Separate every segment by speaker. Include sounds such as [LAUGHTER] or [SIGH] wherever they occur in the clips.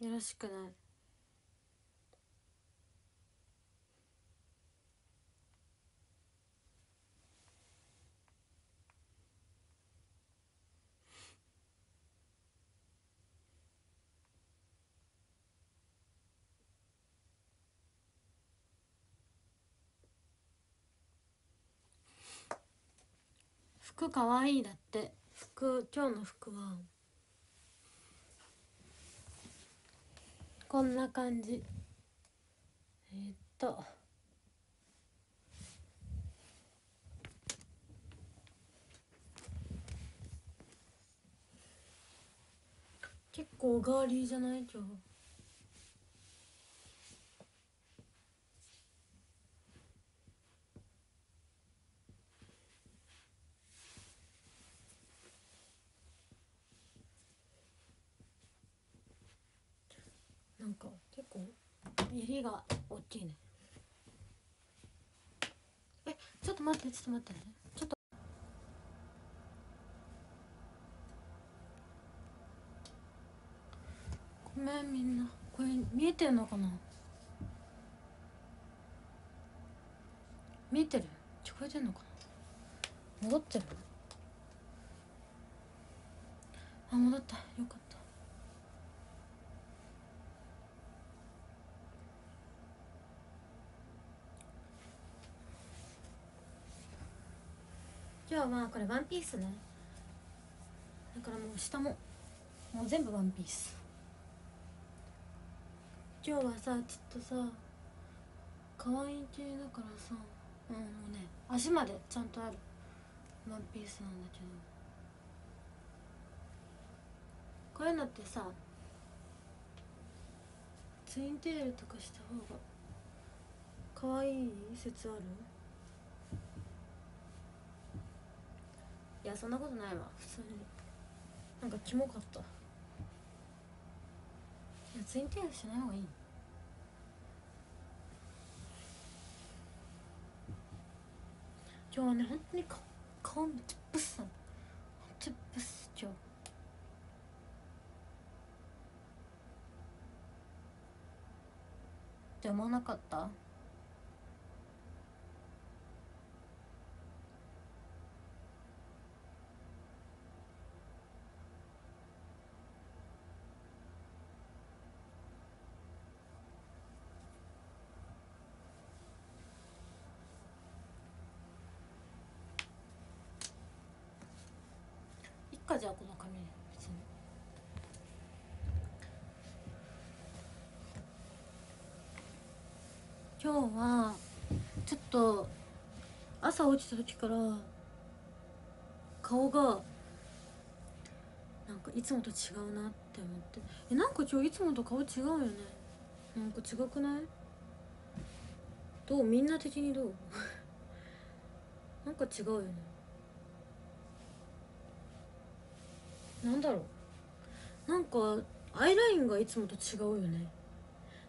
Speaker 1: よろしくな。い服かわいいだって。服今日の服は。こんな感じ。えーっと。結構ガーリーじゃない？今日。なんか結構襟が大きいね。えちょっと待ってちょっと待ってちょっと。ごめんみんな。これ見えてんのかな？見えてる？聞こえてんのかな？戻ってる？あ戻った。よかった。今日はこれワンピースね。だからもう下ももう全部ワンピース。今日はさちょっとさ可愛い系だからさうんもうね足までちゃんとある。ワンピースなんだけど。こういうのってさツインテールとかした方が可愛い説ある？やそんなことないわ。普通に。なんかキモかった。いやツインテールしない方がいい。今日はね本当に顔顔めっちゃブスなの本当にブス今日。って思わなかったいっかじゃあこの髪別に今日はちょっと朝起きた時から顔がなんかいつもと違うなって思って。えなんか今日いつもと顔違うよね。なんか違くない？どう？みんな的にどう？[LAUGHS] なんか違うよね。なんだろう。なんかアイラインがいつもと違うよね。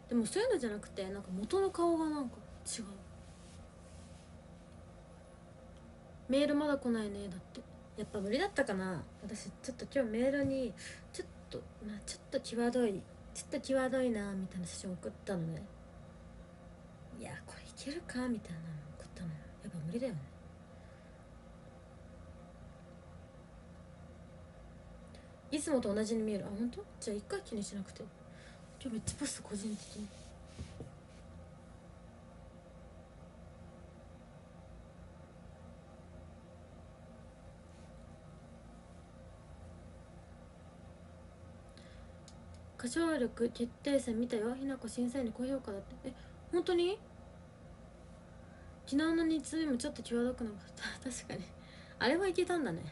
Speaker 1: でもそういうのじゃなくてなんか元の顔がなんか違う。メールまだ来ないねだって。やっぱ無理だったかな。私ちょっと今日メールにちょっとまあちょっと際どいちょっと際どいなみたいな写真送ったのね。いやこれいけるか？みたいなの送ったのやっぱ無理だよね。いつもと同じに見える。あ本当？じゃあ一回気にしなくて。今日めっちゃブスト個人的に。歌唱力決定戦見たよひなこ審査員に高評価だって。え本当に？昨日の2通目もちょっと際どくなかった。[LAUGHS] 確かに。あれはいけたんだね。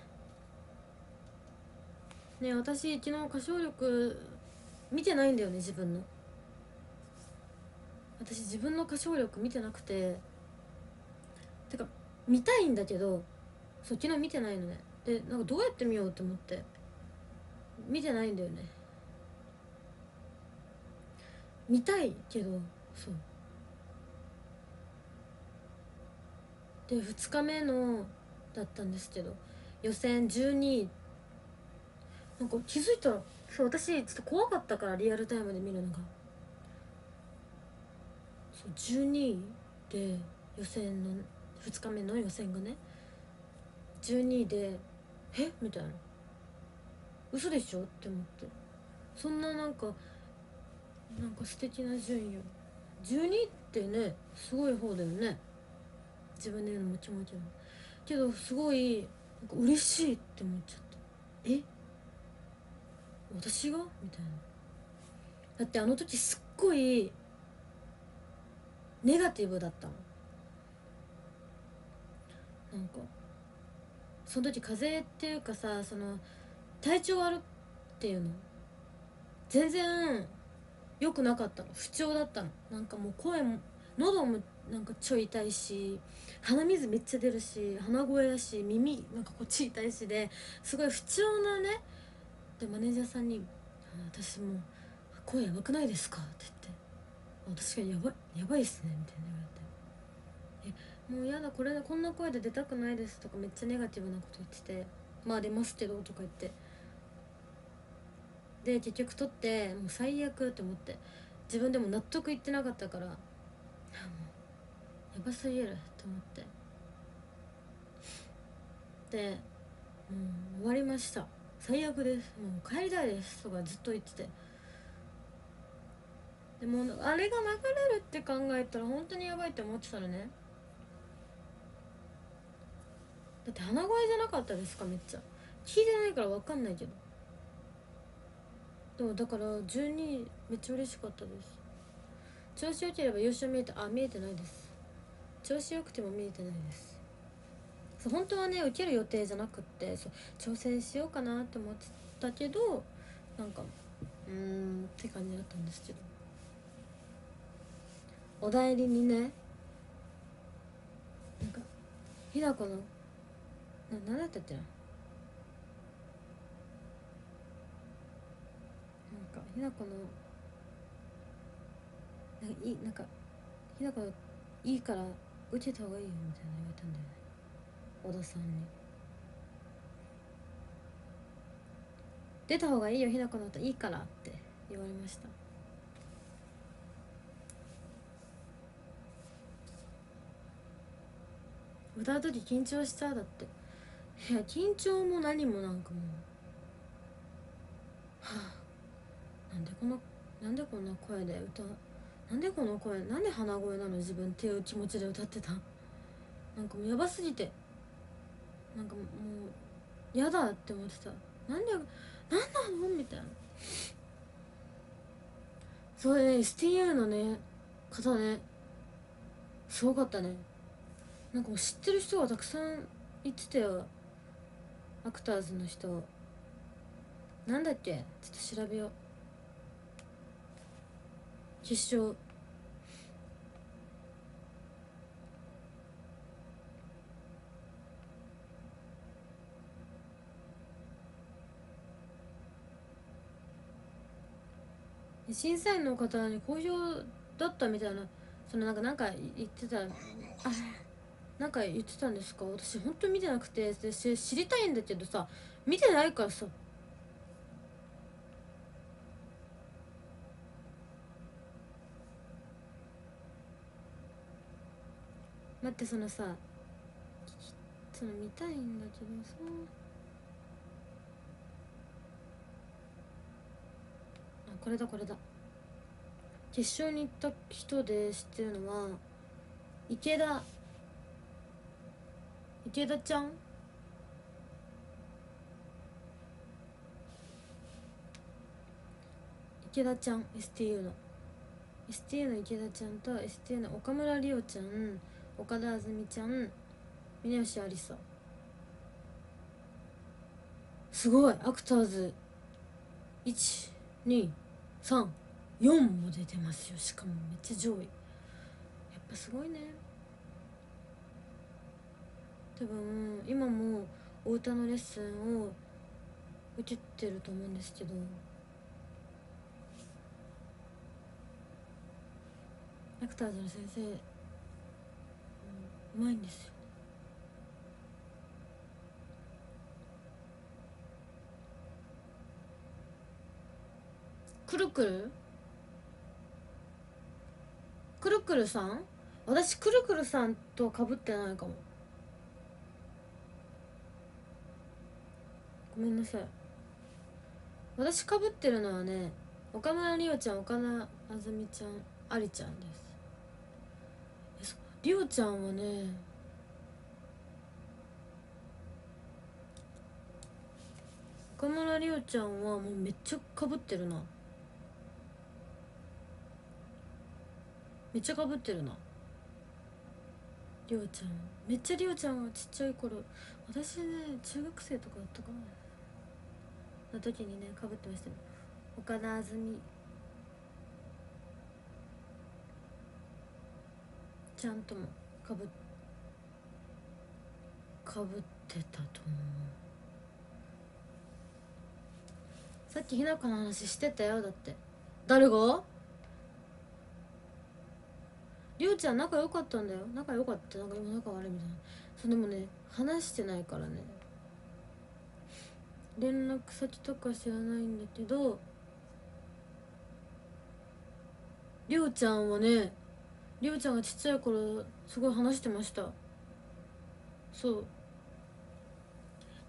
Speaker 1: ね私昨日歌唱力見てないんだよね自分の。私自分の歌唱力見てなくて。てか見たいんだけどそう昨日見てないのね。でなんかどうやって見ようと思って。見てないんだよね。見たいけどそう。で2日目のだったんですけど予選12位。なんか気づいたらそう私ちょっと怖かったからリアルタイムで見るのが。そう12位で予選の2日目の予選がね。12位で「え？みたいな「嘘でしょ?」って思って。そんななんかなんか素敵な順位よ。12ってねすごい方だよね。自分で言うのもちもちろんけどすごいなんか嬉しいって思っちゃった。え？私が？みたいな。だってあの時すっごいネガティブだったの。なんかその時風邪っていうかさその体調悪っていうの。全然良くなかったの。不調だったの。なんかもう声も喉もなんかちょい痛いし鼻水めっちゃ出るし鼻声だし耳なんかこっち痛いしですごい不調なねでマネージャーさんに「私も声やばくないですか?」って言って「私がやばいやばいっすね」みたいな言われて「えもうやだこれこんな声で出たくないです」とかめっちゃネガティブなこと言ってて「まあ出ますけど」とか言って。で結局撮ってもう最悪って思って。自分でも納得いってなかったからもうやばすぎると思って。でもう終わりました。最悪です。もう帰りたいです。とかずっと言ってて。でもあれが流れるって考えたら本当にやばいって思ってたらね。だって鼻声じゃなかったですかめっちゃ。聞いてないから分かんないけど。でもだから12位めっちゃ嬉しかったです。調子良ければ優勝見えてあ見えてないです。調子良くても見えてないです。そう本当はね受ける予定じゃなくってそう挑戦しようかなって思ってたけどなんかうーんって感じだったんですけど。お代理にねなんか日高のな何だったっけな？なんか日高のなんかいいなんか日高のいいから受けた方がいいよみたいな言われたんだよね。小田さんに。出た方がいいよ日高の歌いいからって言われました。歌う時緊張しちゃうだって。いや緊張も何もなんかもう。はあ。なんでこのなんでこんな声で歌なんでこの声なんで鼻声なの？自分っていう気持ちで歌ってたなんかもうやばすぎて。なんかもう嫌だって思ってた。なんでなんなの？みたいな。それね STU のね方ねすごかったね。なんかもう知ってる人がたくさん言ってたよ。アクターズの人。なんだっけ？ちょっと調べよう。決勝審査員の方に好評だったみたいなそのなんかなんか言ってたあなんか言ってたんですか？私本当見てなくてでし知りたいんだけどさ見てないからさってそのさその見たいんだけどさ。あこれだこれだ。決勝に行った人で知ってるのは池田。池田ちゃん？池田ちゃん STU の。STU の池田ちゃんと STU の岡村里央ちゃん岡田あずみちゃん峰吉ありさ。すごいアクターズ123 4も出てますよ。しかもめっちゃ上位。やっぱすごいね。多分今もお歌のレッスンを受けてると思うんですけど。アクターズの先生、う、まいんですよ。くるくる？くるくるさん？私くるくるさんとかぶってないかも。ごめんなさい。私かぶってるのはね岡村りおちゃん岡田あずみちゃんありちゃんです。りおちゃんはね岡村りおちゃんはもうめっちゃかぶってるな。めっちゃかぶってるな。りおちゃん。めっちゃりおちゃんはちっちゃい頃私ね中学生とかだったかな。の時にねかぶってました。ね岡田あずみ。ちゃんともかぶかぶってたと思う。さっきひなこの話してたよだって。誰が？りょうちゃん仲良かったんだよ。仲良かった。なんか今仲悪いみたいな。それでもね話してないからね。連絡先とか知らないんだけどりょうちゃんはねりょうちゃんがちっちゃい頃すごい話してました。そう。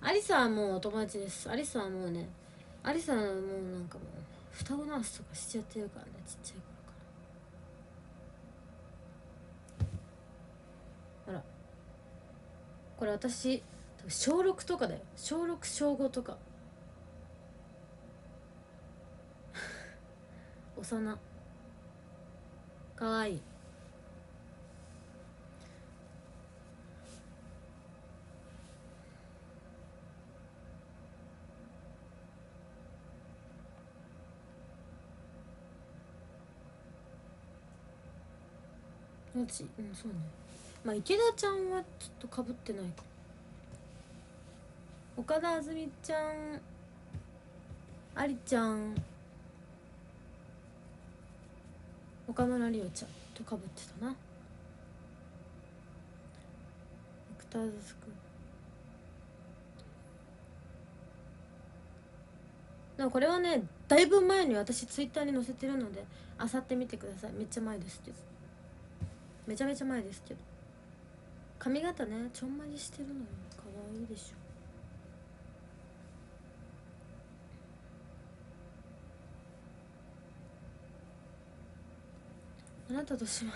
Speaker 1: アリサはもうお友達です。アリサはもうねアリサはもうなんかもう双子ナースとかしちゃってるからねちっちゃい頃から。あら。これ私小6とかだよ。小6小5とか。[LAUGHS] 幼。かわいい。うんそうね。まあ池田ちゃんはちょっとかぶってないか。岡田あずみちゃんありちゃん岡村りおちゃんとかぶってたな。アクターズスクール。でもこれはねだいぶ前に私ツイッターに載せてるのであさってみてください。めっちゃ前ですけどめちゃめちゃ前ですけど。髪型ねちょんまりしてるのよ。かわいいでしょ。あなたとしま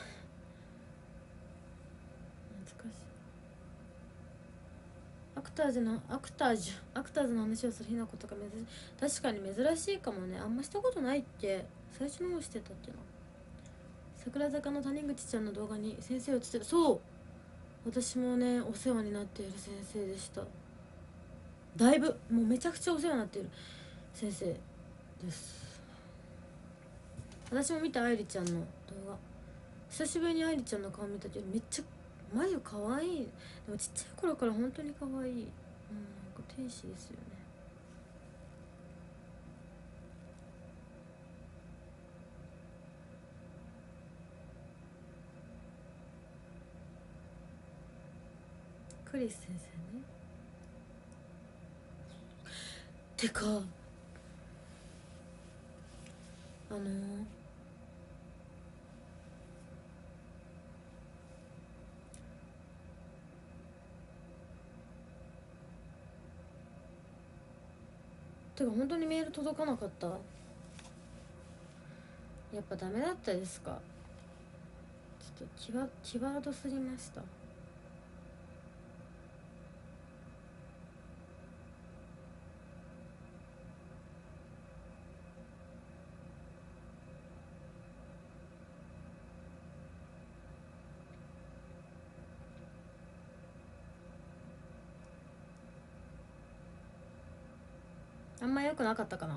Speaker 1: 懐かしい。アクタージュのアクタージュアクターズの話をするひなことか珍確かに珍しいかもね。あんましたことないって最初の方してたっけな。桜坂の谷口ちゃんの動画に先生映ってた。そう。私もねお世話になっている先生でした。だいぶもうめちゃくちゃお世話になっている先生です。私も見た愛梨ちゃんの動画。久しぶりに愛梨ちゃんの顔見たけどめっちゃ眉可愛い。でもちっちゃい頃から本当に可愛い。うんなんか天使ですよね。クリス先生ね。てかあの、てか本当にメール届かなかった。やっぱダメだったですか？ちょっとキワキワードすぎました。くなかったかな。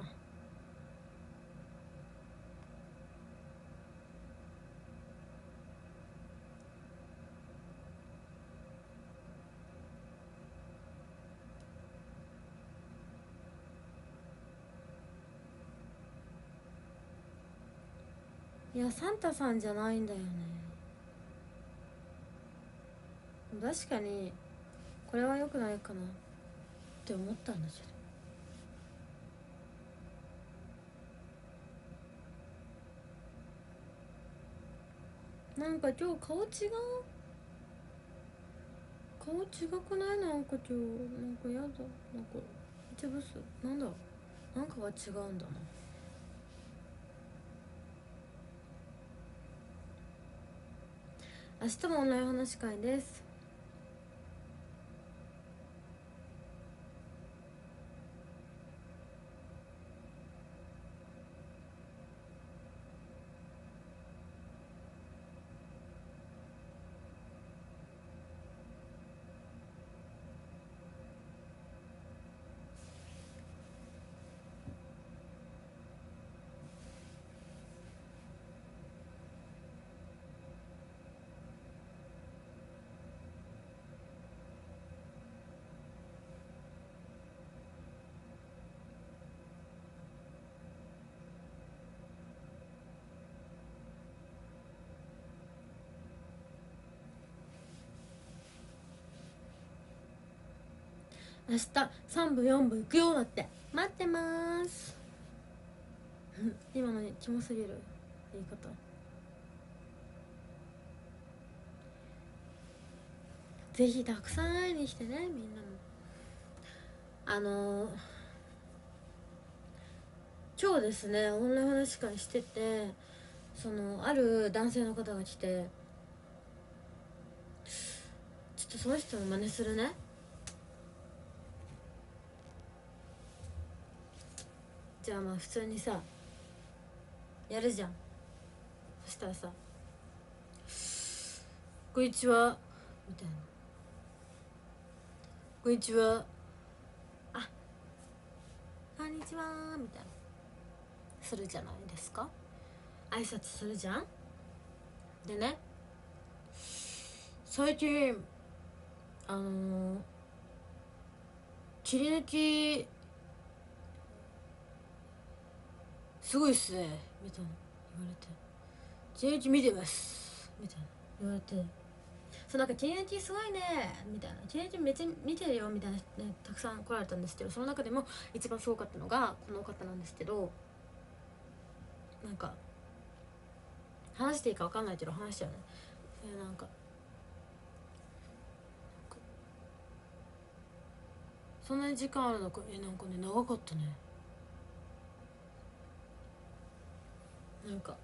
Speaker 1: いやサンタさんじゃないんだよね。確かにこれは良くないかなって思ったんだけど。なんか今日顔違う顔違くないなんか今日なんかやだなんか一ブスなんだなんかが違うんだな明日もオンライン話し会です明日3部4部行くよだって。待ってます。[LAUGHS] 今のにキモすぎる言い方。ぜひたくさん会いに来てねみんなも。あのー、今日ですねオンライン話会しててそのある男性の方が来てちょっとその人の真似するね。じゃあまあ普通にさやるじゃん。そしたらさ「こんにちは」みたいな「こんにちは」あこんにちはみたいな。するじゃないですか。挨拶するじゃん。でね最近あのー、切り抜きすごいっすねみたいな。言われて「一日見てます」みたいな。言われて。そうなんか TNT すごいねみたいな。TNT めっちゃ見てるよみたいな、ね、たくさん来られたんですけどその中でも一番すごかったのがこの方なんですけどなんか話していいか分かんないけど話しちゃうね。えなんかそんなに時間あるのかえなんかね長かったね。なんか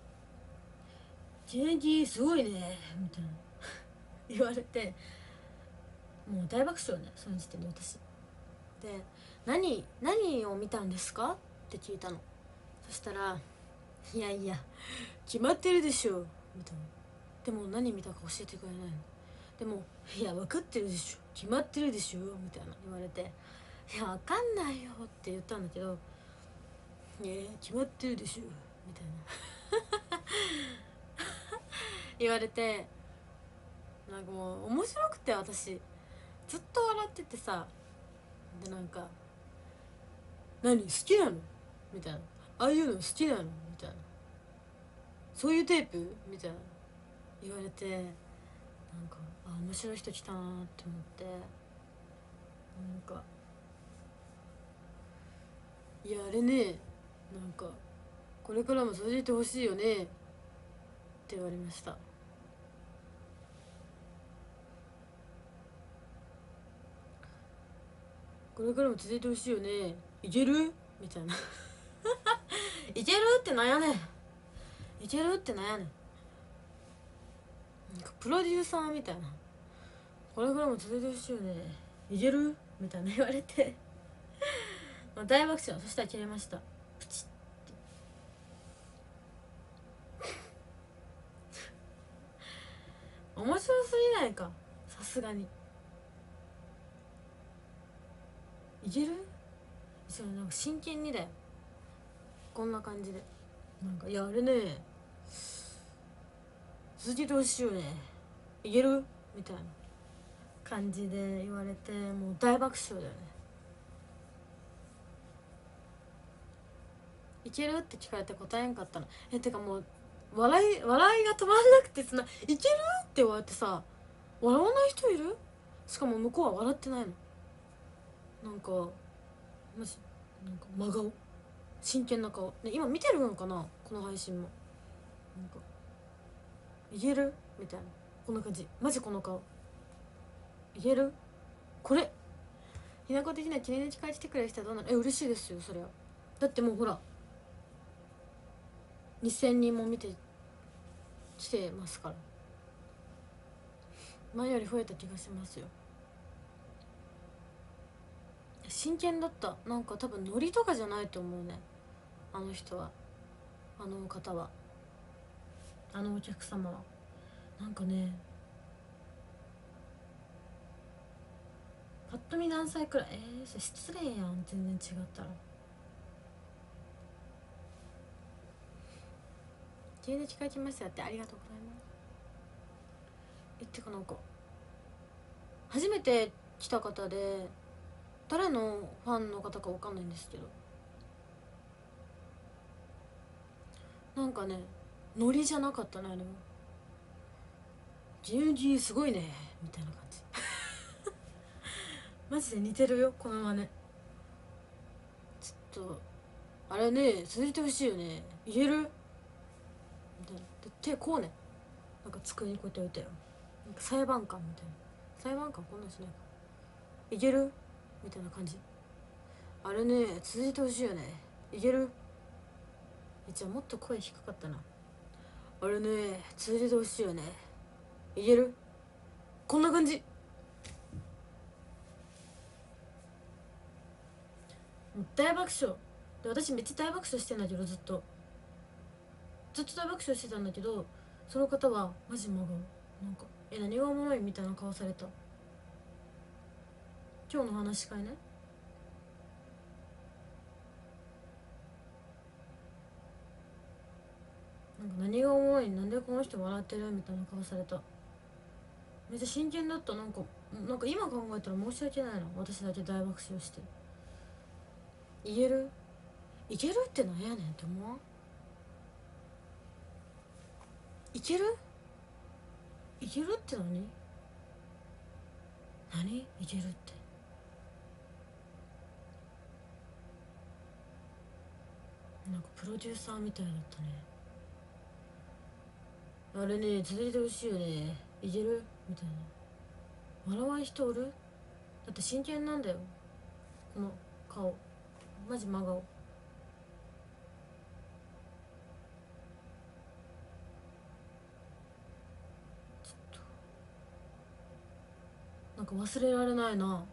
Speaker 1: 「TNT すごいね」みたいな。[LAUGHS] 言われてもう大爆笑ねその時点で私。で「何何を見たんですか?」って聞いたの。そしたら「いやいや決まってるでしょ」みたいな。でも何見たか教えてくれないの。でも「いや分かってるでしょ決まってるでしょ」みたいな言われて「いや分かんないよ」って言ったんだけど「いや決まってるでしょ」みたいな。[LAUGHS] 言われてなんかもう面白くて私。ずっと笑っててさ。でなんか「何好きなの?」みたいな「ああいうの好きなの?」みたいな「そういうテープ?」みたいな。言われてなんかあ面白い人来たなって思って。なんかいやあれねなんかこれからも続いてほしいよね。って言われました。これからも続いてほしいよね。いける？みたいな。[LAUGHS] いけるってなんやねん。いけるってなんやねん。なんかプロデューサーみたいな。これからも続いてほしいよね。いける？みたいな言われて。[LAUGHS] 大爆笑。そしたら切れましたプチッ面白すぎないか？さすがに。いける？それなんか真剣にだよ。こんな感じで。なんか「やあれね。続けてほしいよね。いける?」みたいな感じで言われてもう大爆笑だよね。いける？って聞かれて答えんかったの。えてかもう笑い笑いが止まんなくてその「いける?」って言われてさ笑わない人いる？しかも向こうは笑ってないの。なんかマジなんか真顔？真剣な顔、ね、今見てるのかな？この配信も。なんか言える？みたいな。こんな感じ。マジこの顔。言える？これ。ひなこ的には記念に近いしてくれる人はどうなの？え嬉しいですよそれは。だってもうほら2000人も見てきてますから。前より増えた気がしますよ。真剣だった。なんか多分ノリとかじゃないと思うね。あの人は。あの方は。あのお客様は。なんかね。パッと見何歳くらい？えー、失礼やん。全然違ったら。急に近いきましたってありがとうございます。えってかなんか初めて来た方で誰のファンの方かわかんないんですけど。なんかねノリじゃなかったねあれも「ジュンジすごいね」みたいな感じ。[LAUGHS] マジで似てるよこの真似。ちょっとあれね続いてほしいよね。言える？手こうね。なんか机にこうやって置いたよなんか裁判官みたいな。裁判官こんなんしないか。いける？みたいな感じ。あれね続いてほしいよね。いける？えじゃあもっと声低かったな。あれね続いてほしいよね。いける？こんな感じ。大爆笑。で私めっちゃ大爆笑してんだけどずっと。ずっと大爆笑してたんだけどその方はマジ真顔なんか「え何がおもろい?」みたいな顔された。今日の話し会ねなんか何がおもろい？なんでこの人笑ってる？みたいな顔された。めっちゃ真剣だった。なんかなんか今考えたら申し訳ないな。私だけ大爆笑して。言える？いける？ってなんやねんって思わん？いける？いけるって何？何？いけるって。なんかプロデューサーみたいだったね。あれね続いてほしいよね。いける？みたいな。笑わん人おる？だって真剣なんだよ。この顔。マジ真顔ちょっとなんか忘れられないな。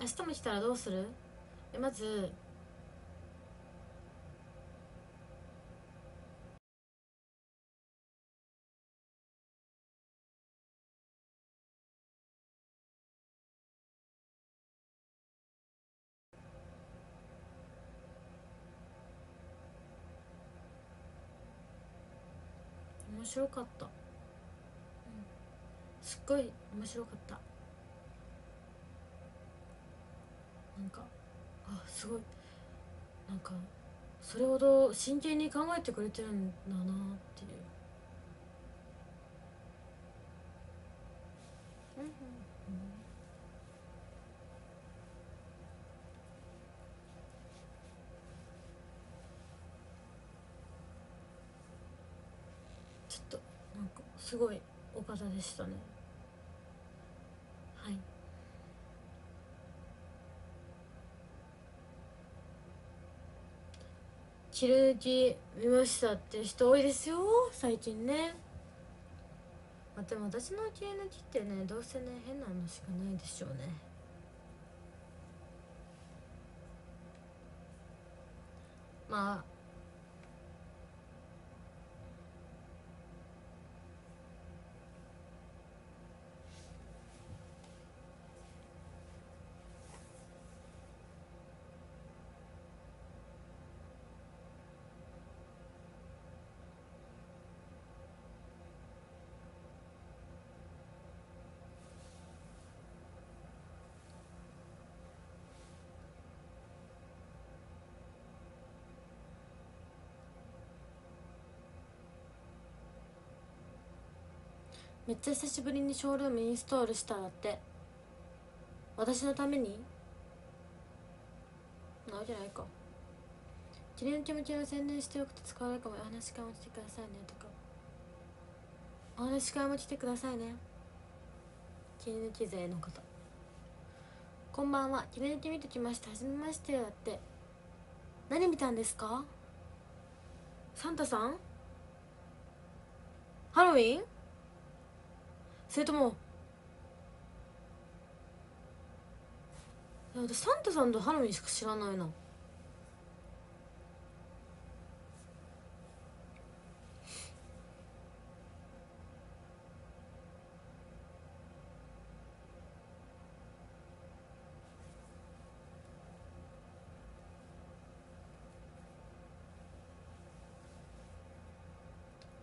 Speaker 1: 明日も来たらどうする？えまず面白かった、うん、すっごい面白かった。なんかあすごい。なんかそれほど真剣に考えてくれてるんだなっていうちょっとなんかすごいお方でしたね。はい。切り抜き見ましたって人多いですよ最近ね。まあ、でも私の切り抜きってねどうせね変なのしかないでしょうね。まあめっちゃ久しぶりにショールームインストールしたらって私のために？なわけないか。記念気持ちを宣伝しておくと使われるかもお話し会も来てくださいねとか。お話し会も来てくださいね。切り抜き勢の方。こんばんは。切り抜き見てきましたはじめましてだって。何見たんですか？サンタさん？ハロウィン？それともいや私サンタさんとハロウィンしか知らないな。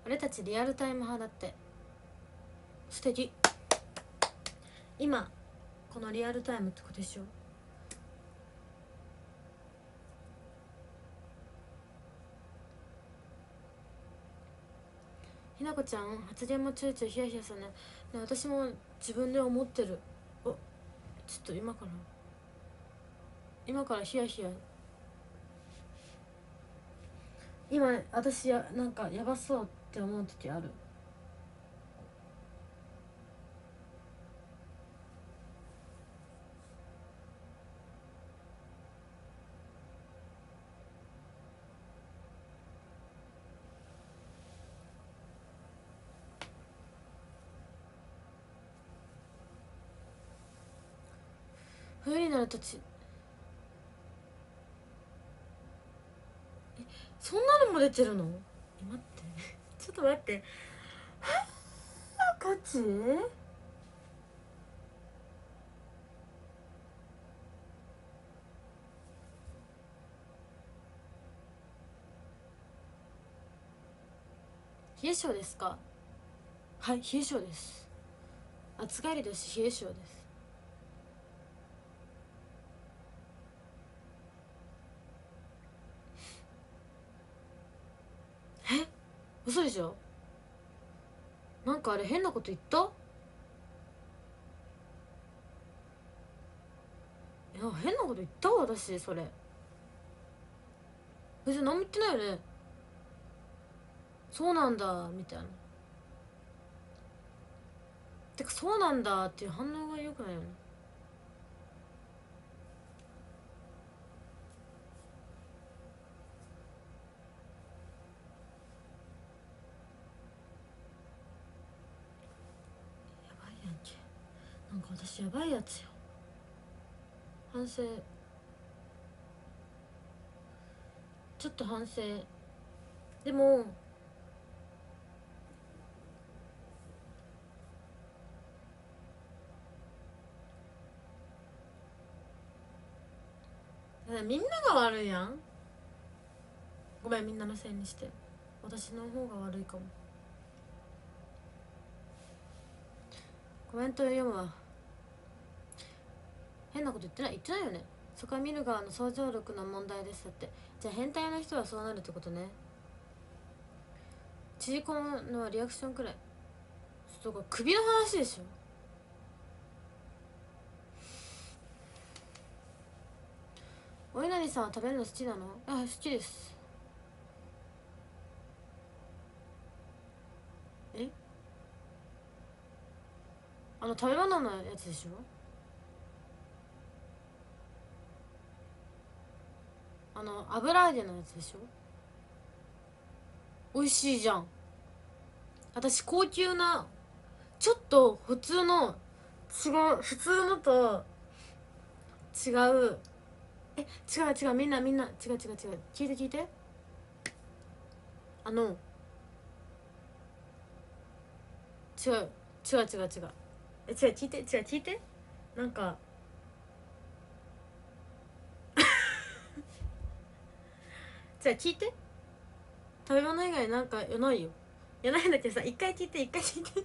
Speaker 1: 俺たちリアルタイム派だって。素敵。今このリアルタイムってことでしょ？ひなこちゃん発言もちょいちょいヒヤヒヤするねね私も自分で思ってる。おちょっと今から。今からヒヤヒヤ。今私やなんかやばそうって思う時ある冬になるとちえそんなのも出てるの？待って。[LAUGHS] ちょっと待って。はあガチ？冷え性ですか？はい冷え性です。暑がりだし冷え性ですえ嘘でしょなんかあれ変なこと言った？いや変なこと言った私それ。別に何も言ってないよね。そうなんだみたいな。てかそうなんだっていう反応がよくないよねやばいやんけなんか私やばいやつよ。反省。ちょっと反省。でもみんなが悪いやん。ごめんみんなのせいにして。私の方が悪いかも。コメント読むわ。変なこと言ってない言ってないよね。そこは見る側の想像力の問題ですだって。じゃあ変態の人はそうなるってことね。縮こむのはリアクションくらい。そうか首の話でしょ。お稲荷さんは食べるの好きなの？あ好きです。え？あの食べ物のやつでしょ？あの油揚げのやつでしょ？美味しいじゃん。私高級なちょっと普通の違う普通のと違う。え違う違うみんなみんな違う違う違う。聞いて聞いて。あの違う違う違う違う。え違う聞いて違う聞いて。なんかじゃあ聞いて。食べ物以外なんかやないよ。やないんだけどさ一回聞いて一回聞いて。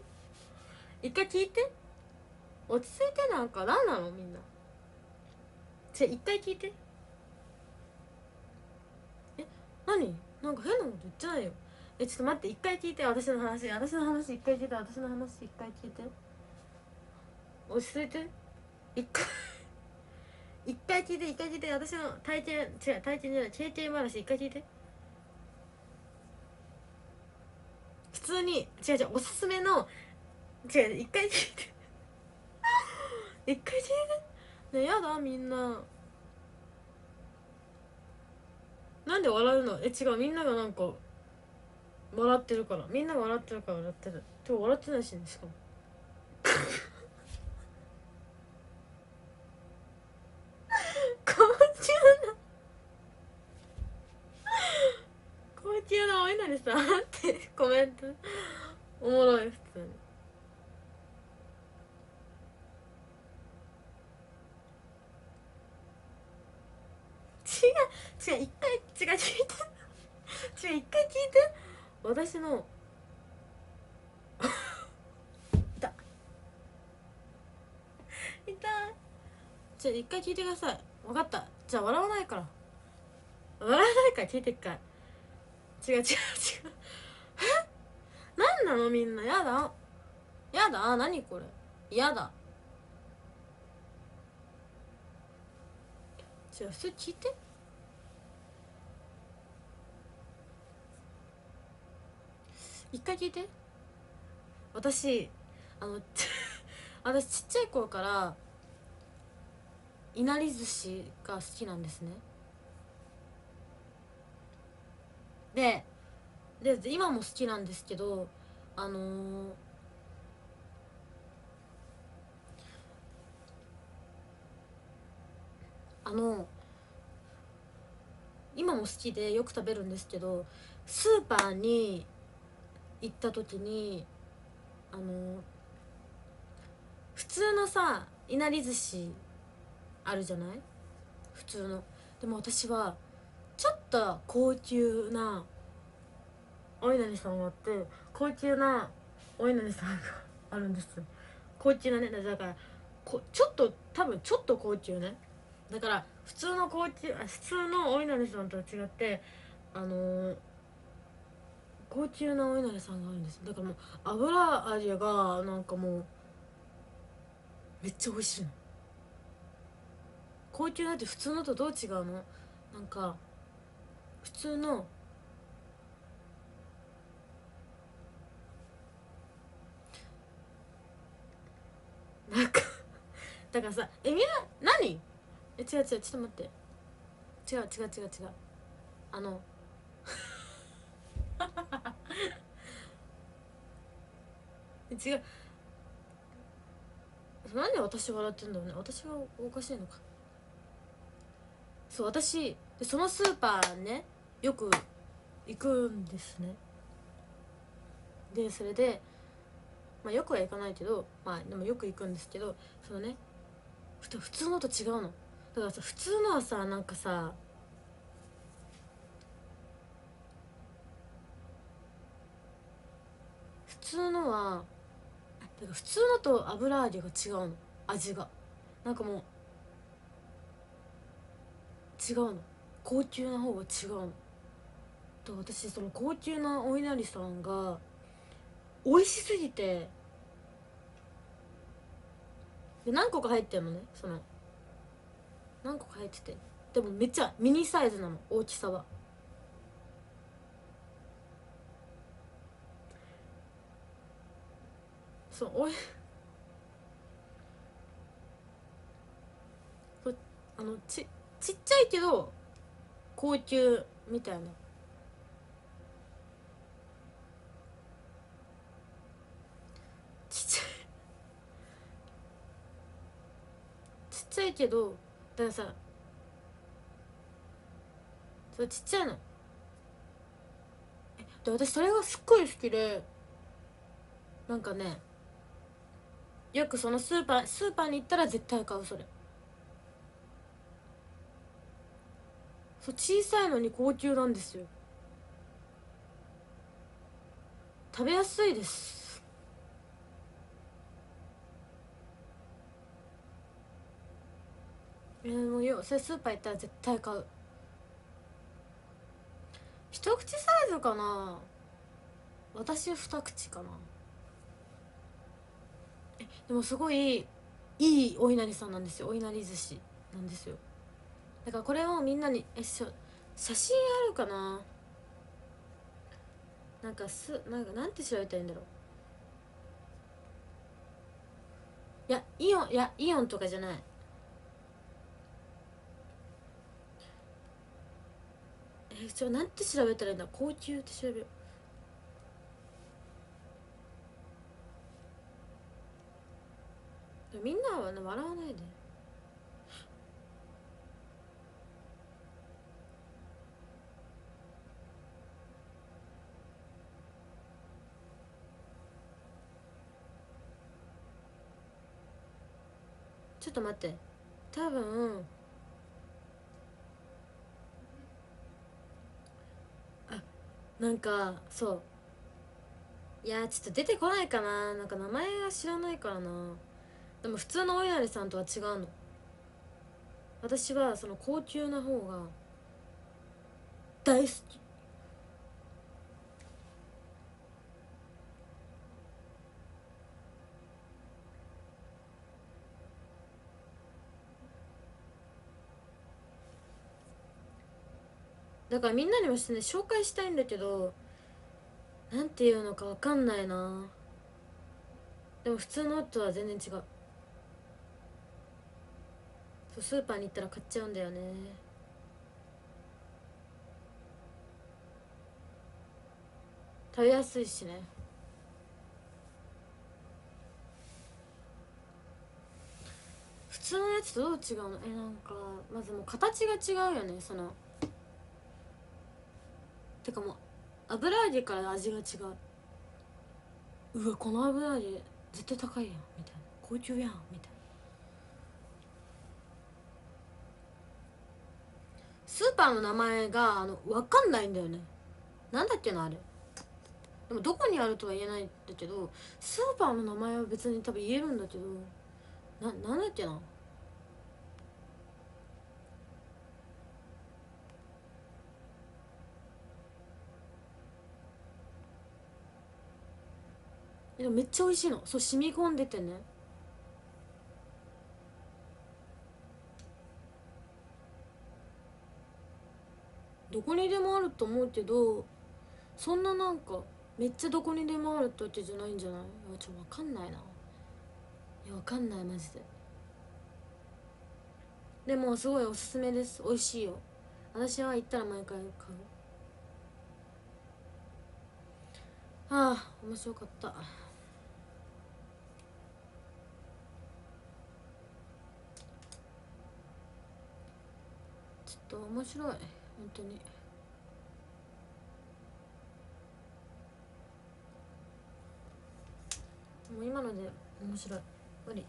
Speaker 1: [LAUGHS] 一回聞いて。落ち着いてなんか何なの？みんな。じゃあ一回聞いて。え何？なんか変なこと言ってないよ。えちょっと待って。一回聞いて私の話。私の話。一回聞いて。私の話。一回聞いて。落ち着いて。一回。一回聞いて一回聞いて私の体験違う体験じゃない経験話一回聞いて。普通に違う違うおすすめの違う一回聞いて。一回聞いて。ねやだみんな。なんで笑うの？え違うみんながなんか笑ってるから。みんなが笑ってるから笑ってる。でも笑ってないしねしかも高級な高級なお稲荷さんってコメント。おもろい普通に違う違う一回違う聞いて。違う一回聞いて。私の。[LAUGHS] い。痛い。たじゃあ一回聞いてください。分かった。じゃあ笑わないから。笑わないから聞いてっから。違う違う。なの？みんな。やだ。やだ？何これ？やだ。じゃあ普通聞いて。一回聞いて。私あの [LAUGHS] 私ちっちゃい頃からいなり寿司が好きなんですね。でで今も好きなんですけどあのーあの今も好きでよく食べるんですけどスーパーに行った時にあの普通のさいなり寿司あるじゃない？普通の。でも私はちょっと高級なお稲荷さんがあって高級なお稲荷さんがあるんです高級なねだからこちょっと多分ちょっと高級ねだから普通の高級あ普通のお稲荷さんとは違ってあのー高級なお稲荷さんがあるんです。だからもう油揚げがなんかもうめっちゃ美味しいの高級なって普通のとどう違うのなんか普通のなんかだからさえみんな何？え違う違うちょっと待って。違う違う違う違う。あの [LAUGHS] 違う。なんで私笑ってんだろうね。私がおかしいのか。そう私そのスーパーねよく行くんですね。でそれでまあよくは行かないけどまあでもよく行くんですけどそのね普通のと違うの。だからさ普通のはさなんかさ普通のはだか普通のと油揚げが違うの。味が。なんかもう違うの。高級な方が違うの。だから私その高級なお稲荷さんが美味しすぎて。で何個か入ってるのね。その何個か入ってて。でもめっちゃミニサイズなの。大きさは。そうおい。[LAUGHS] あのちちっちゃいけど高級みたいなちっちゃいちっちゃいけどだからさそうちっちゃいの。で私それがすっごい好きでなんかねよくそのスーパースーパーに行ったら絶対買うそれ。そう小さいのに高級なんですよ。食べやすいです。えー、もうよそれスーパー行ったら絶対買う。一口サイズかな？私二口かな。えでもすごいいいお稲荷さんなんですよ。お稲荷寿司なんですよ。だからこれをみんなにえしょ写真あるかな？なんかすなんかなんて調べたらいいんだろう。いやイオンいやイオンとかじゃない。えちょなんて調べたらいいんだ？高級って調べるみんなは笑わないで。ちょっと待って。多分なんかそう。いやちょっと出てこないかな。なんか名前が知らないからな。でも普通のお稲荷さんとは違うの。私はその高級な方が大好き。だからみんなにもしてね紹介したいんだけどなんていうのか分かんないな。でも普通のとは全然違う。そうスーパーに行ったら買っちゃうんだよね。食べやすいしね。普通のやつとどう違うの？えなんかまずもう形が違うよねその。てかもう油揚げから味が違う。うわこの油揚げ絶対高いやん。みたいな。高級やんみたいな。スーパーの名前があの分かんないんだよね。なんだっけなあれ。でもどこにあるとは言えないんだけどスーパーの名前は別に多分言えるんだけどななんだっけな。めっちゃ美味しいの。そう染み込んでてね。どこにでもあると思うけどそんななんかめっちゃどこにでもあるってわけじゃないんじゃない？いやちょっと分かんないな。いや分かんないマジで。でもすごいおすすめです。美味しいよ。私は行ったら毎回買う。ああ面白かった。と面白い。本当に。もう今ので面白い。無理。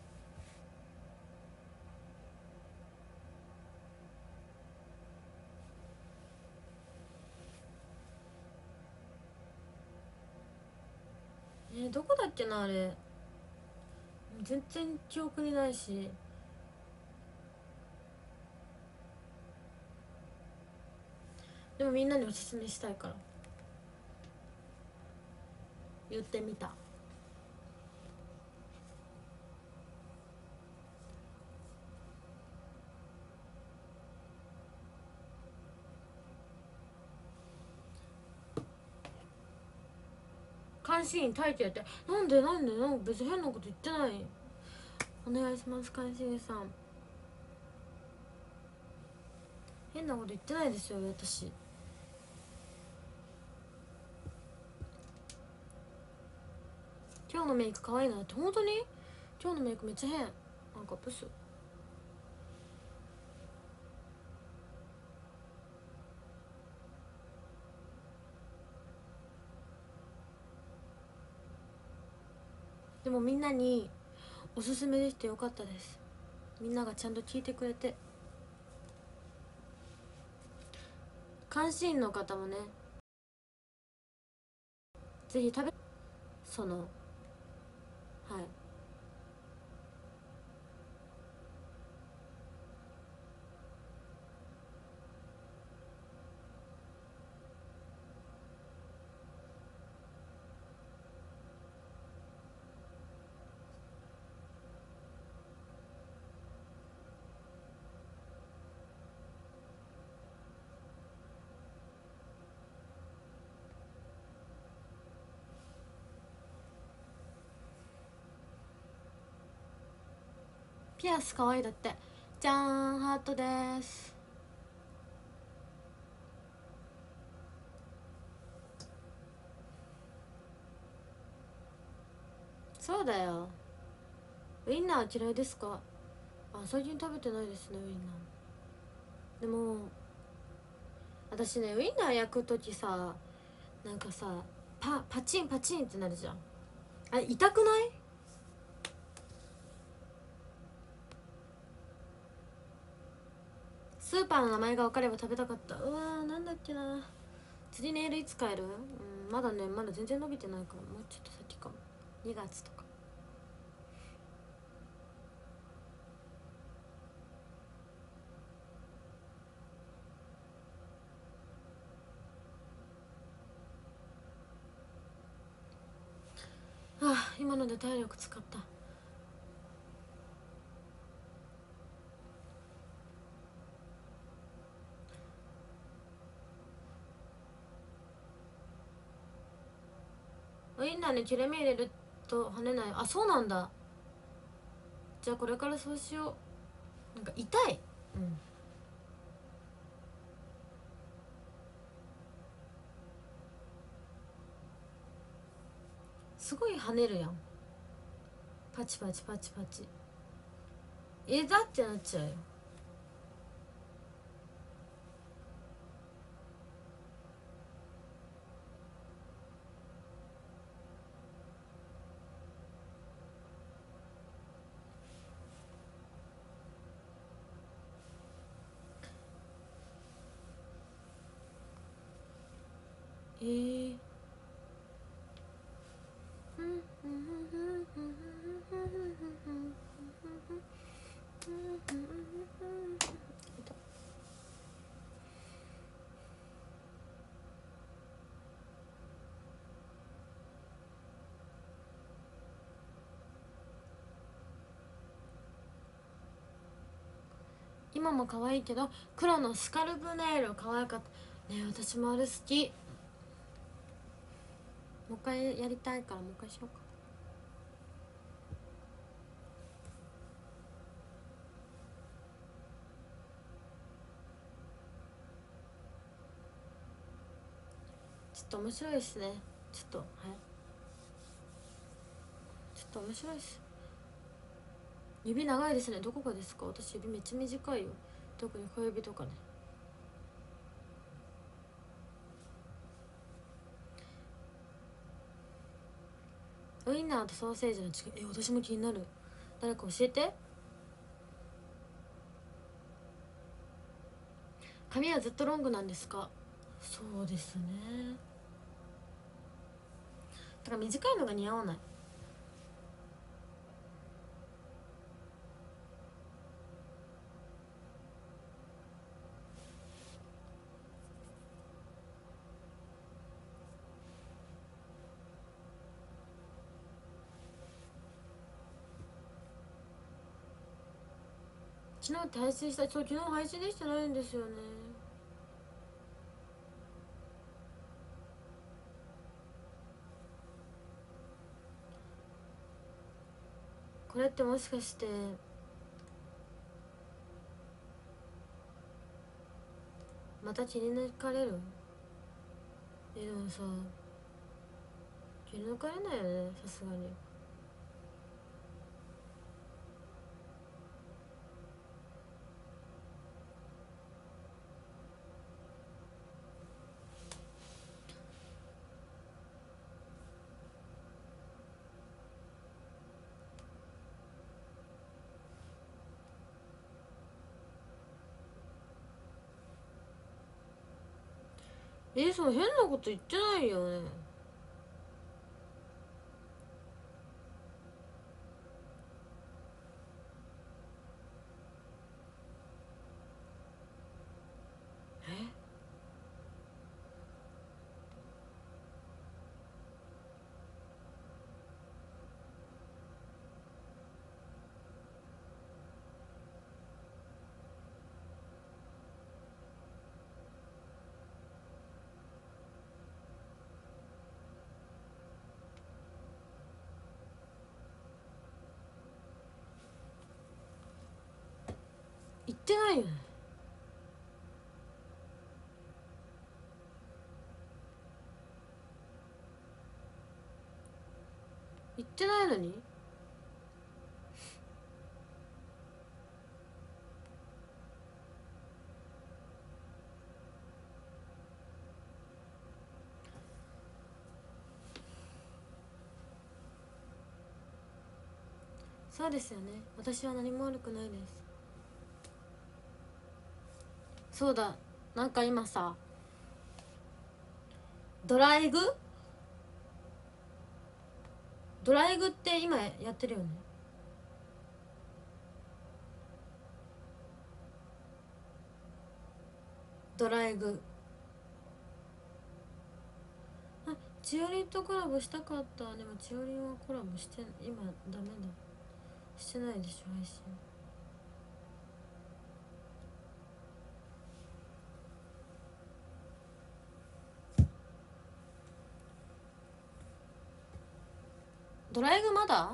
Speaker 1: えー、どこだっけなあれ。全然記憶にないし。でもみんなにおすすめしたいから。言ってみた。監視員待機やって。なんでなんで？なんか別に変なこと言ってない。お願いします監視員さん。変なこと言ってないですよ私。今日のメイク可愛いなって。本当に？今日のメイクめっちゃ変。なんかブス。でもみんなにおすすめできてよかったです。みんながちゃんと聞いてくれて。監視員の方もね。ぜひ食べそのはいピアス可愛いだって。じゃーんハートです。そうだよ。ウインナー嫌いですか？あ最近食べてないですねウインナー。でも私ねウインナー焼く時さなんかさパパチンパチンってなるじゃん。あ痛くない？スーパーの名前が分かれば食べたかった。うわーなんだっけな。釣りネイルいつ買える？うんまだねまだ全然伸びてないからもうちょっと先かも。2月とか。ああ今ので体力使った。ウインナーに切れ目入れると跳ねない。あそうなんだ。じゃあこれからそうしよう。なんか痛い。うん。すごい跳ねるやん。パチパチパチパチ。えだってなっちゃうよ。今も可愛いけど黒のスカルプネイル可愛かった。ね私もあれ好き。もう一回やりたいからもう一回しようか。ちょっと面白いですね。ちょっとはい。ちょっと面白いです。指長いですね。どこがですか？私指めっちゃ短いよ。特に小指とかね。ウインナーとソーセージの違いえ私も気になる。誰か教えて。髪はずっとロングなんですか？そうですね。だから短いのが似合わない。昨日って配信したそう昨日配信でしてないんですよね。これってもしかしてまた切り抜かれる？えでもさ切り抜かれないよねさすがに。えそう変なこと言ってないよねえってないよね行ってないのに？そうですよね。私は何も悪くないです。そうだ。なんか今さドライグ？ドライグって今やってるよね？ドライグあチオリンとコラボしたかった。でもチオリンはコラボして今ダメだ。してないでしょ配信。ドライグまだ？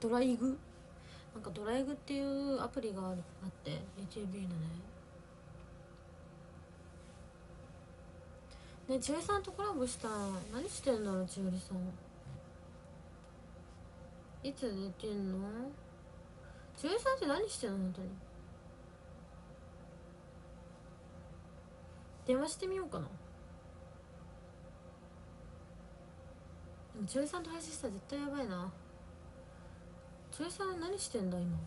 Speaker 1: ドライグ？なんかドライグっていうアプリがあって AKB のね。ね千織さんとコラボした何してんだろう千織さん。いつ寝てんの？千織さんって何してんの？本当に。電話してみようかな。女優さんと配信したら絶対やばいな。女優さん何してんだ今？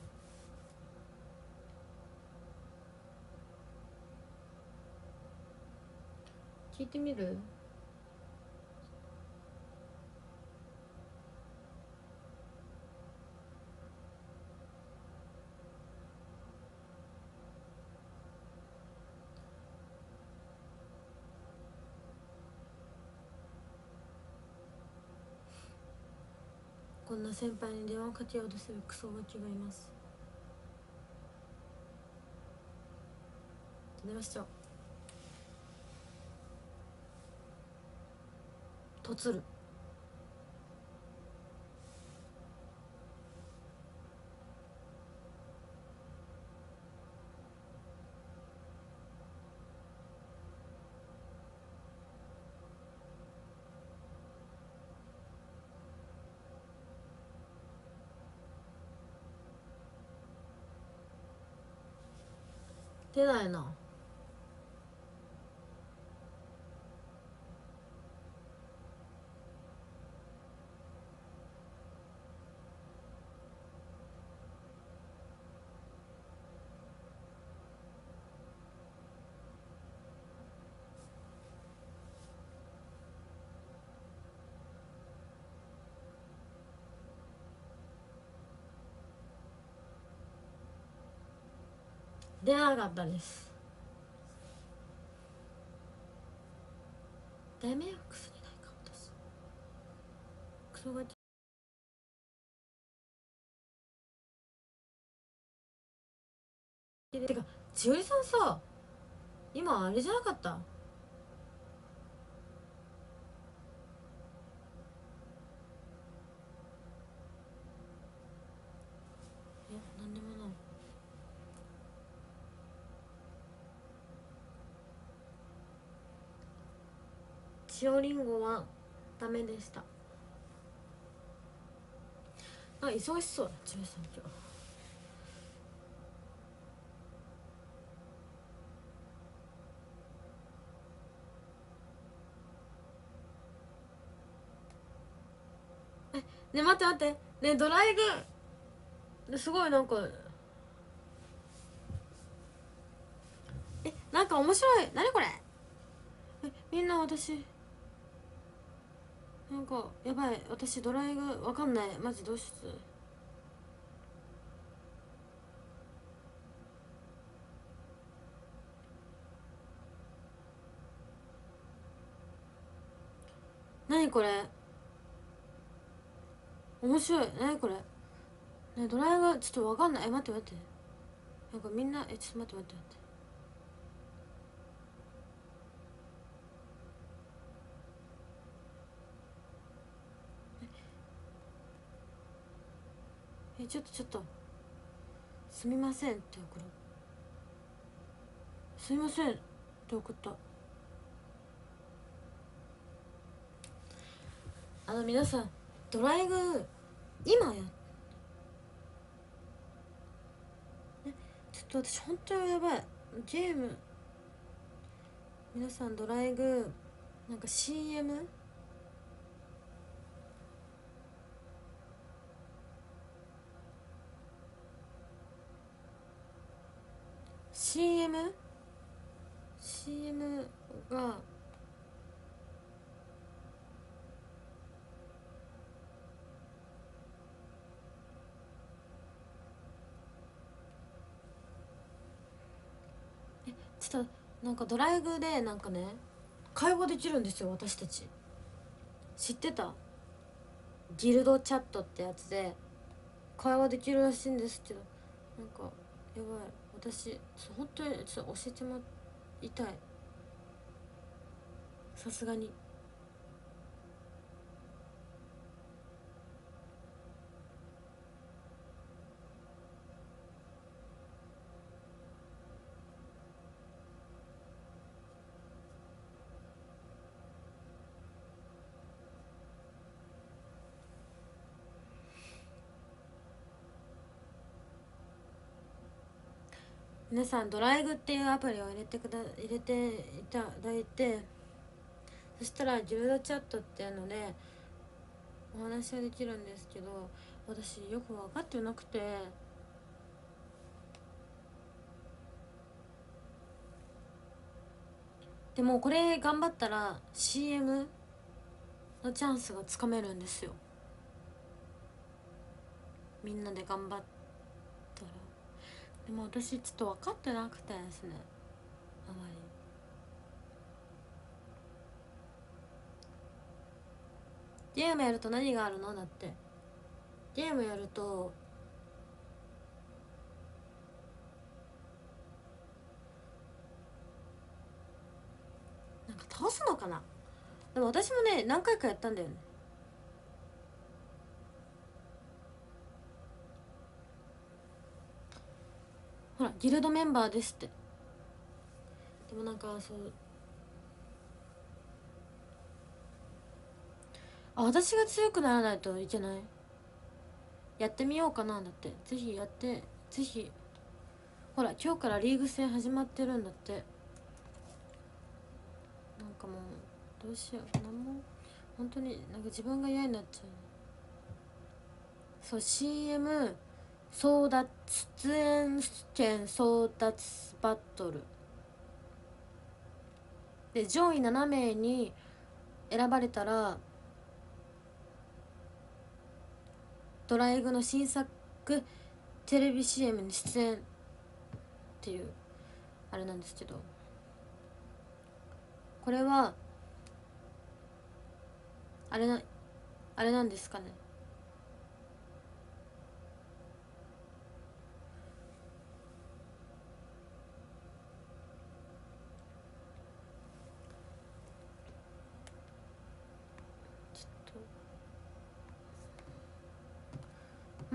Speaker 1: 聞いてみる？な先輩に電話かけようとするクソガキがいます。電話しちゃおう。とつる出ないな出なかったです。ダメよクソにないか私クソガキ。てか千織さんさ今あれじゃなかったえなんでもない塩りんごはダメでした。あ忙しそうだ。千織さん今日。えね待って待って。ねドライブ。すごいなんか。えなんか面白い。何これ。えみんな私。なんかやばい私ドライブわかんない。マジどうしつ？何これ？面白い。何これ？ねドライブちょっとわかんない。え待って待って。なんかみんなえちょっと待って待って待って。ちょっとちょっと。すみませんって送るすみませんって送った。あの皆さんドライブ今や。ちょっと私本当にやばい。ゲーム。皆さんドライブなんか CM? CM? CM がえちょっとなんかドライブでなんかね会話できるんですよ私たち。知ってた？ギルドチャットってやつで会話できるらしいんですけどなんかやばい私本当にちょっと教えてもらいたい。さすがに。皆さんドライブっていうアプリを入れてくだ入れていただいてそしたらギルドチャットっていうのでお話ができるんですけど私よく分かってなくて。でもこれ頑張ったら CM のチャンスがつかめるんですよ。みんなで頑張って。でも私ちょっと分かってなくてですね。あまり。ゲームやると何があるの？だって。ゲームやるとなんか倒すのかな？でも私もね何回かやったんだよね。らギルドメンバーですって。でもなんかそう。あ私が強くならないといけない。やってみようかなだって。ぜひやって。ぜひ。ほら今日からリーグ戦始まってるんだって。なんかもうどうしよう。何も本当になんか自分が嫌になっちゃう。そう CM 争奪出演権争奪バトル。で上位7名に選ばれたらドライブの新作テレビ CM に出演っていうあれなんですけど。これはあれなあれなんですかね。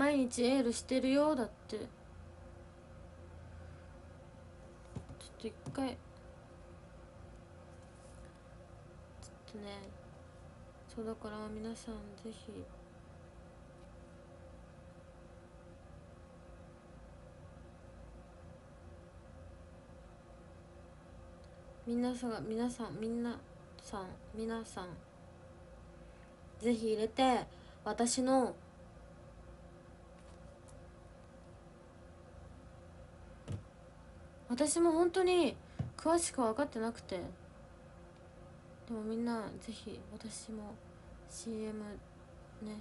Speaker 1: 毎日エールしてるよだって。ちょっと一回。ちょっとねそうだから皆さんぜひ。皆さん皆さんみんなさん皆さん。ぜひ入れて私の私も本当に詳しく分かってなくてでもみんなぜひ私も CM ね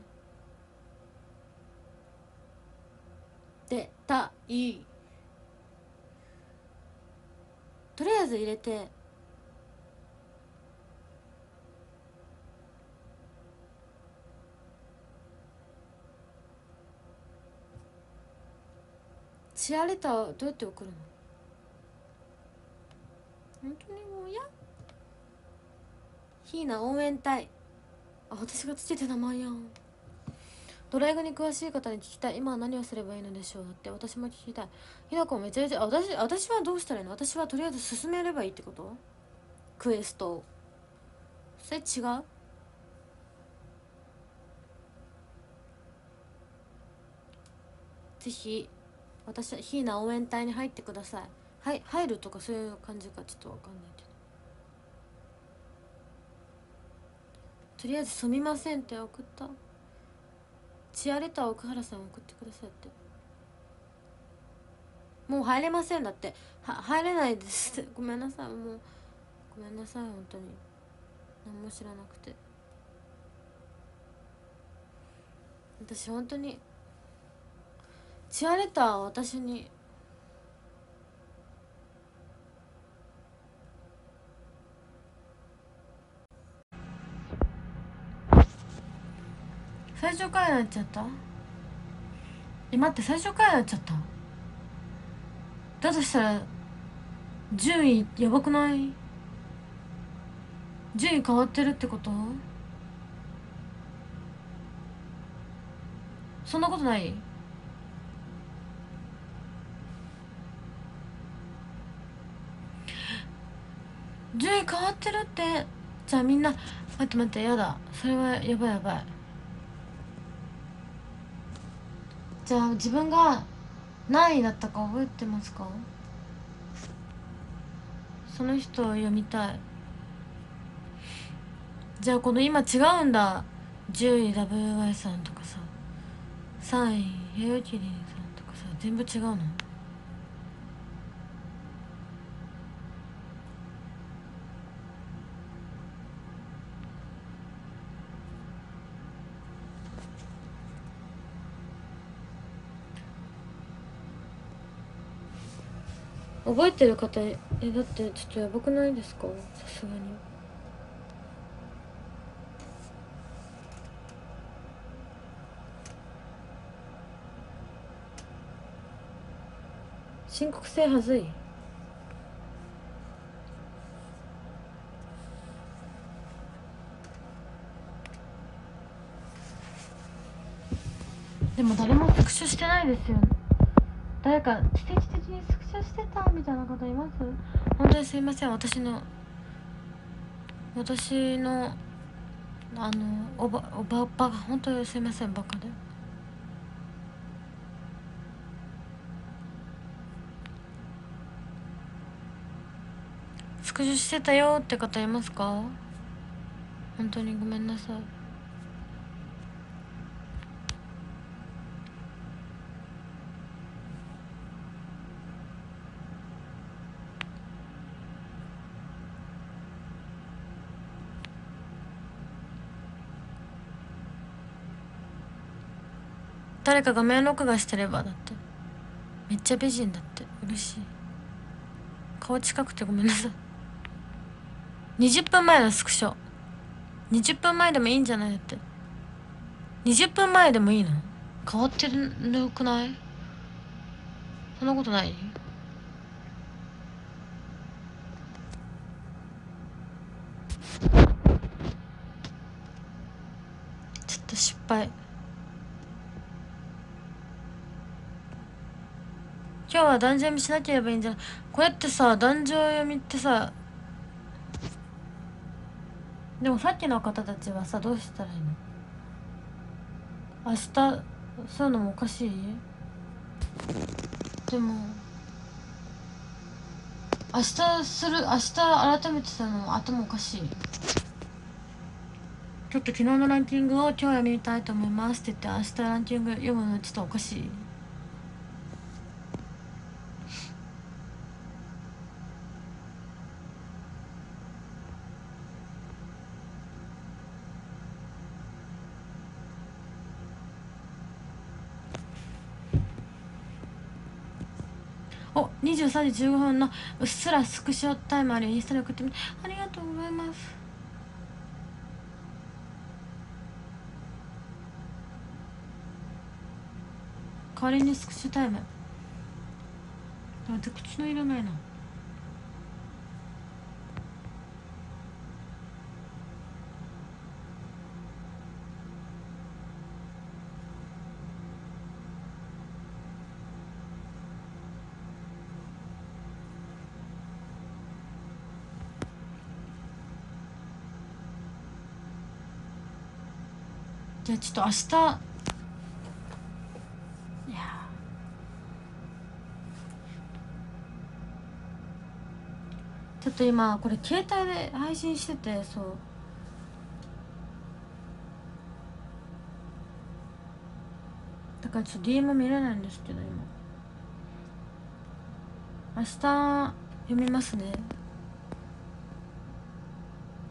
Speaker 1: 出たい。とりあえず入れてチアレターどうやって送るの？本当にもう嫌ひーな応援隊。あ私がつけてた名前やん。ドライブに詳しい方に聞きたい。今は何をすればいいのでしょうだって私も聞きたい。ひなこめちゃめちゃ私私はどうしたらいいの？私はとりあえず進めればいいってこと？クエストを。それ違う？ぜひ私はひな応援隊に入ってください。はい入るとかそういう感じかちょっとわかんないけど。とりあえず「すみません」って送った。チアレター奥原さん送ってくださいって。もう入れませんだって。は入れないですごめんなさい。もうごめんなさい。本当に。何も知らなくて。私本当にチアレター私に最初からなっちゃった？え待って最初からなっちゃった？だとしたら順位やばくない？順位変わってるってこと？そんなことない？順位変わってるって？じゃあみんな待って待ってやだ。それはやばいやばい。じゃあ自分が何位だったか覚えてますか？その人を読みたい。じゃあこの今違うんだ。10位 WY さんとかさ。3位ヘヨキリンさんとかさ。全部違うの？覚えてる方えだってちょっとやばくないですか？さすがに。申告制はずい。でも誰もスクショしてないですよ。誰か奇跡的にスクショしてたみたいな方います？本当にすいません。私の私のあのおばおばばが本当にすいませんバカで。スクショしてたよって方いますか？本当にごめんなさい誰か画面録画してればだって。めっちゃ美人だって。嬉しい。顔近くてごめんなさい。20分前のスクショ。20分前でもいいんじゃないだって。20分前でもいいの？変わってるくない？そんなことない？ちょっと失敗今日は男女読みしなければいいんじゃないこうやってさ男女読みってさでもさっきの方たちはさどうしたらいいの？明日そういうのもおかしい？でも明日する明日改めてするのも頭おかしい？ちょっと昨日のランキングを今日読みたいと思いますって言って明日ランキング読むのちょっとおかしいお23時15分のうっすらスクショタイムあるインスタに送ってみてありがとうございます。代わりにスクショタイム。待って口のいらないな。じゃあちょっと明日。いやちょっと今これ携帯で配信しててそう。だからちょっと DM 見れないんですけど今。明日読みますね。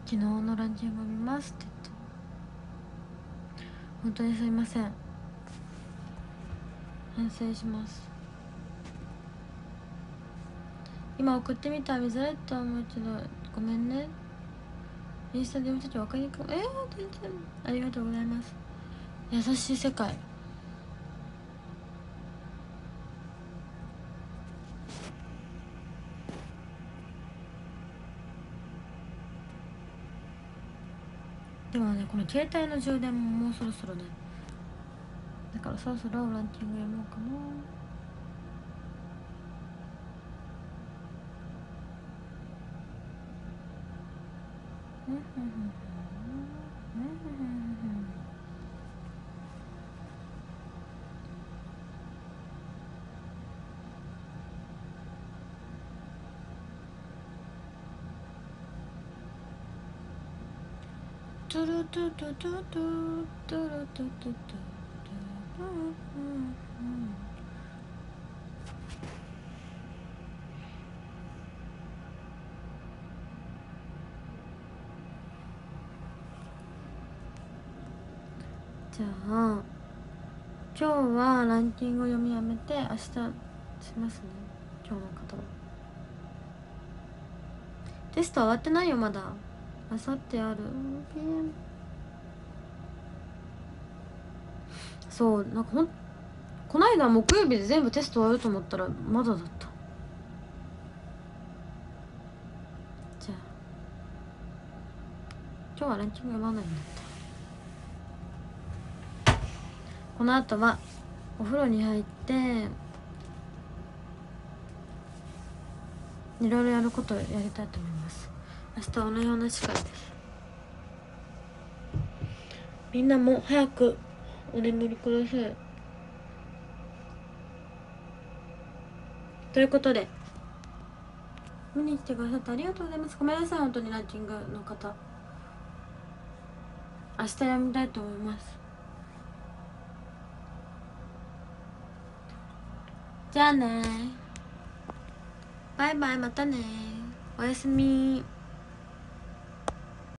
Speaker 1: 昨日のランキング見ますって言って。本当にすいません。反省します。今送ってみたら見づらいと思うけどごめんね。インスタで見たと分かりにくい。えー、全然。ありがとうございます。優しい世界。でもねこの携帯の充電ももうそろそろねだからそろそろランキングやもうかな。うんうんうん。トゥルトトトトトトトトトじゃあ今日はランキングを読みやめて明日しますね。今日の方。はテスト終わってないよまだ。あさってある。そうなんかほんこないだ木曜日で全部テスト終わると思ったらまだだった。じゃあ。今日はランキング読まないんだった。この後はお風呂に入っていろいろやることをやりたいと思います。明日は同じ話会です。みんなも早くお眠りください。ということで見に来てくださってありがとうございます。ごめんなさい本当にランキングの方。明日読みたいと思います。じゃあねバイバイまたねおやすみ